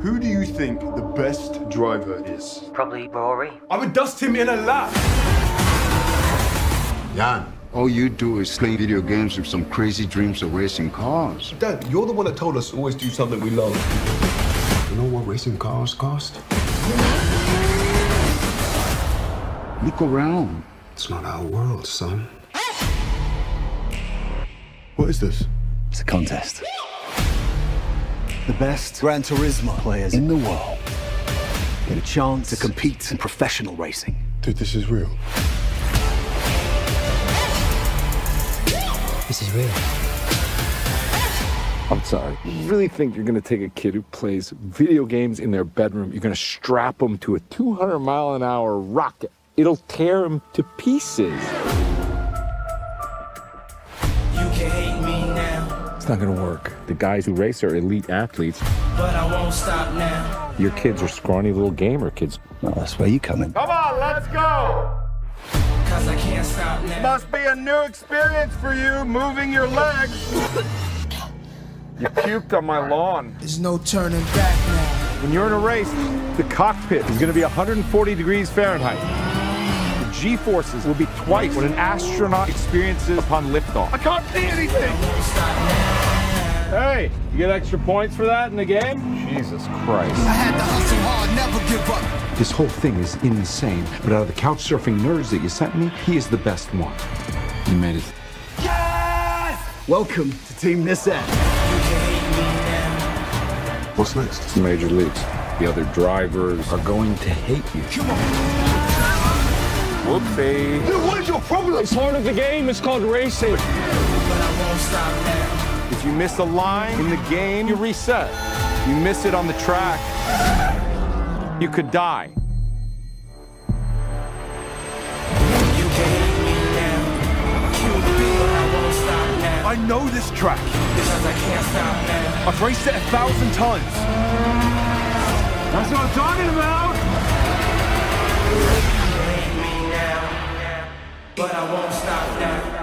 Who do you think the best driver is? Probably Rory. I would dust him in a lap. Jann, all you do is play video games with some crazy dreams of racing cars. Dad, you're the one that told us to always do something we love. You know what racing cars cost? Look around. It's not our world, son. What is this? It's a contest. The best Gran Turismo players in the world get a chance to compete in professional racing. Dude, this is real. This is real. I'm sorry. You really think you're going to take a kid who plays video games in their bedroom, you're going to strap him to a 200 mile an hour rocket? It'll tear him to pieces. It's not going to work. The guys who race are elite athletes. But I won't stop now. Your kids are scrawny little gamer kids. Well, that's where you come in. Come on, let's go! Cause I can't stop now. Must be a new experience for you, moving your legs. You puked on my lawn. There's no turning back now. When you're in a race, the cockpit is going to be 140 degrees Fahrenheit. The G forces will be twice what an astronaut experiences upon liftoff. I can't see anything. Hey, you get extra points for that in the game? Jesus Christ. I had to hustle hard, never give up. This whole thing is insane, but out of the couch surfing nerds that you sent me, he is the best one. You made it. Welcome to Team Nissan. What's next? Major leagues. The other drivers are going to hate you. Whoopsie. Dude, what is your problem? It's part of the game. It's called racing. But I won't stop now. If you miss a line in the game, you reset. You miss it on the track, you could die. You hate me now. But I won't stop now. I know this track. Because I can't stop now. I've raced it a thousand times. That's what I'm talking about but I won't stop now.